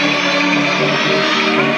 Música